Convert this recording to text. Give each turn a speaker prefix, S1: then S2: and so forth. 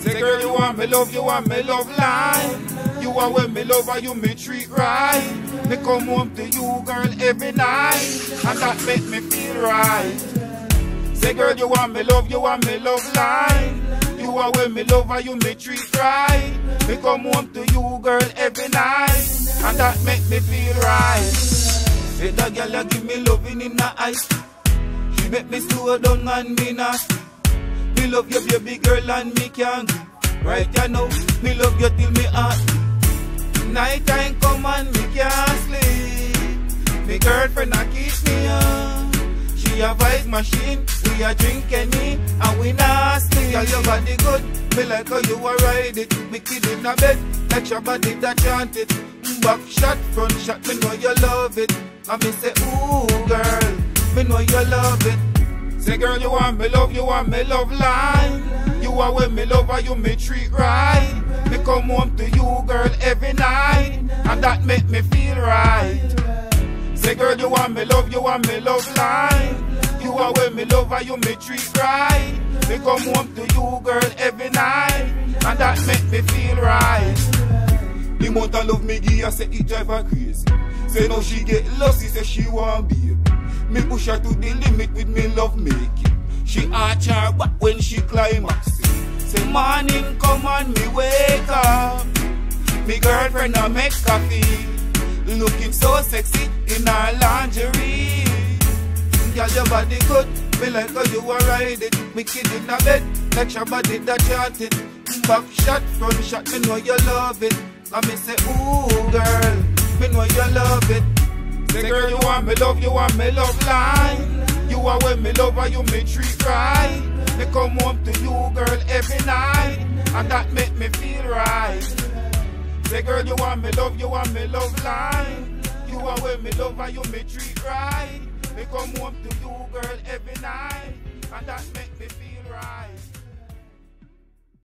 S1: Say girl, you want me love, you want me love life. You are when me love and you me treat right. Me come home to you, girl, every night. And that make me feel right. Say girl, you want me love, you want me love life. You are when me love and you me treat right. Me come home to you, girl, every night right. Say that girl, you give me loving in the eyes. She make me slow down and me not. Me love you, baby girl, and me can't give. Right, you know, me love you till me heart. Night time come and me can't sleep. Me girlfriend a keep me up. She a vibe machine, we a drink any, and we sleep. Girl, your body good, me like how you a ride it. Me kid in a bed, like your body that chant it. Back shot, front shot, me know you love it. And me say, ooh girl, me know you love it. Say girl, you want me love, you want me love line. You are when me love, you me treat right. Me come home to you, girl, every night, and that make me feel right. Say girl, you want me love, you want me love line. You are when me love, you me treat right. Me come home to you, girl, every night, and that make me feel right. The amount of love me her, say it drive her crazy. Say now she get lost, she say she want baby. Me push her to the limit with me love making. She arch her back when she climax. Say morning come and me wake up. Me girlfriend a make coffee. Looking so sexy in her lingerie. Girl, your body good. Me like how you are ride it. Me kid in a bed. Like your body that it. Back shot, front shot. Me know you love it. And me say, ooh, girl. Me know you love it. Say, girl, you want me love, you want me love line. You are when me love, and you me treat right. Me come home to you, girl, every night, and that make me feel right. Say, girl, you want me love, you want me love line. You are when me love, and you me treat right. Me come home to you, girl, every night,